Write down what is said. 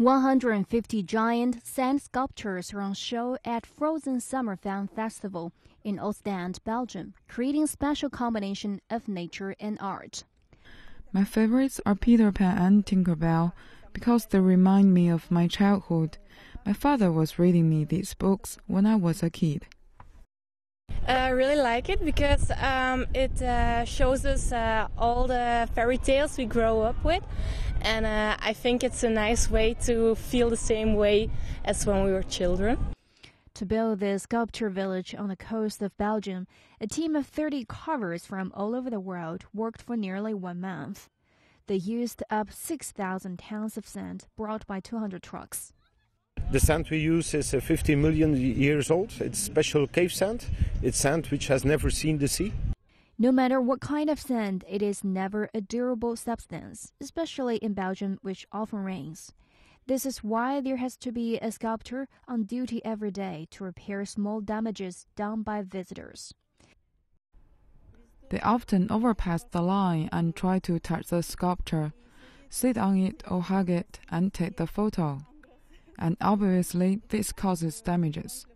150 giant sand sculptures are on show at Frozen Summer Fun Festival in Ostend, Belgium, creating special combination of nature and art. My favorites are Peter Pan and Tinkerbell because they remind me of my childhood. My father was reading me these books when I was a kid. I really like it because um, it uh, shows us uh, all the fairy tales we grow up with, and uh, I think it's a nice way to feel the same way as when we were children. To build this sculpture village on the coast of Belgium, a team of 30 carvers from all over the world worked for nearly one month. They used up 6,000 tons of sand brought by 200 trucks. The sand we use is uh, 50 million years old. It's special cave sand. It's sand which has never seen the sea. No matter what kind of sand, it is never a durable substance, especially in Belgium, which often rains. This is why there has to be a sculptor on duty every day to repair small damages done by visitors. They often overpass the line and try to touch the sculpture, sit on it or hug it, and take the photo and obviously this causes damages.